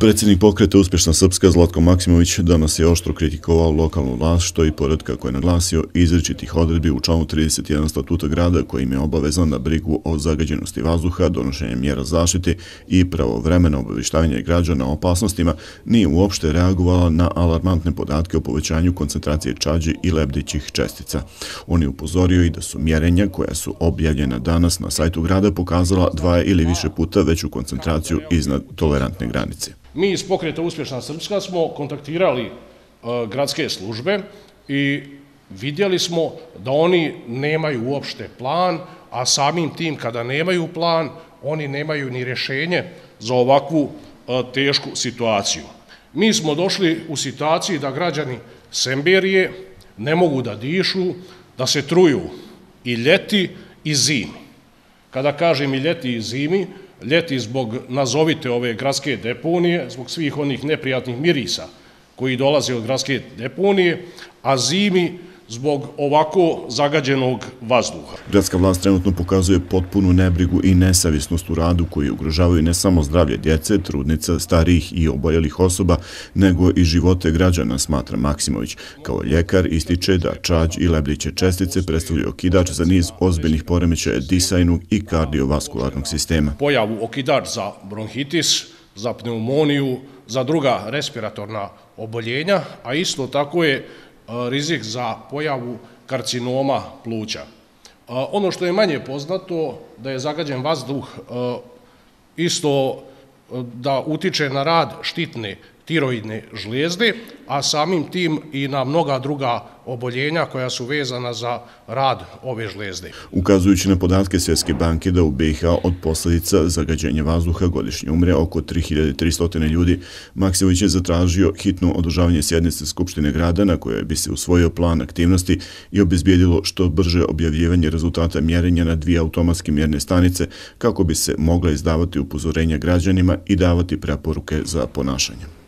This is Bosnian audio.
Predsjednik pokreta Uspješna Srpska Zlatko Maksimović danas je oštro kritikovao lokalnu vlast, što i pored kako je naglasio izričitih odredbi u članu 31 statuta grada kojim je obavezan na brigu o zagađenosti vazduha, donošenje mjera zaštite i pravovremeno obavištavanje građana o opasnostima, nije uopšte reagovala na alarmantne podatke o povećanju koncentracije čađi i lebdećih čestica. On je upozorio i da su mjerenja koja su objavljena danas na sajtu grada pokazala dva ili više puta veću koncentraciju iznad tolerantne granice. Mi iz pokreta Uspješna Srpska smo kontaktirali e, gradske službe i vidjeli smo da oni nemaju uopšte plan, a samim tim kada nemaju plan, oni nemaju ni rješenje za ovakvu e, tešku situaciju. Mi smo došli u situaciji da građani Semberije ne mogu da dišu, da se truju i ljeti i zimi. Kada kažem i ljeti i zimi, ljeti zbog nazovite ove gradske deponije, zbog svih onih neprijatnih mirisa koji dolaze od gradske deponije, a zimi zbog ovako zagađenog vazduha. Gradska vlast trenutno pokazuje potpunu nebrigu i nesavisnost u radu koji ugrožavaju ne samo zdravlje djece, trudnica, starijih i oboljelih osoba, nego i živote građana, smatra Maksimović. Kao ljekar ističe da čađ i lebliće čestice predstavljaju okidač za niz ozbiljnih poremećaja disajnog i kardiovaskularnog sistema. Pojavu okidač za bronhitis, za pneumoniju, za druga respiratorna oboljenja, a isto tako je rizik za pojavu karcinoma pluća. Ono što je manje poznato, da je zagađen vazduh isto da utiče na rad štitne tiroidne žlijezde, a samim tim i na mnoga druga oboljenja koja su vezana za rad ove žlijezde. Ukazujući na podatke Svjetske banke da u BiH od posljedica zagađenja vazduha godišnje umre oko 3300 ljudi, Maksimović je zatražio hitno održavanje sjednice Skupštine grada na kojoj bi se usvojio plan aktivnosti i obezbijedilo što brže objavljivanje rezultata mjerenja na dvije automatske mjerne stanice kako bi se mogla izdavati upozorenja građanima i davati preporuke za ponašanje.